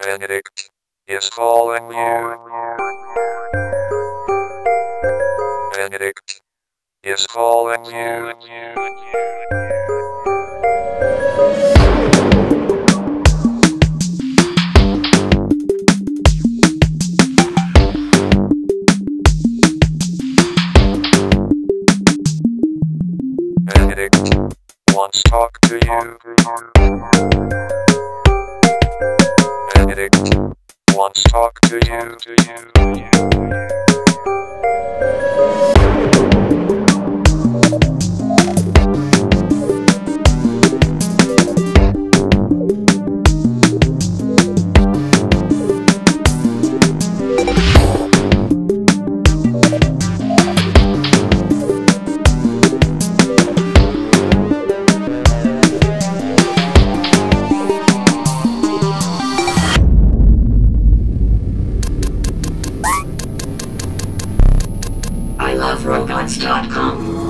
Benedict is calling you. Benedict is calling you. Benedict wants to talk to you. Benedict wants to talk to you, you. Robots.com.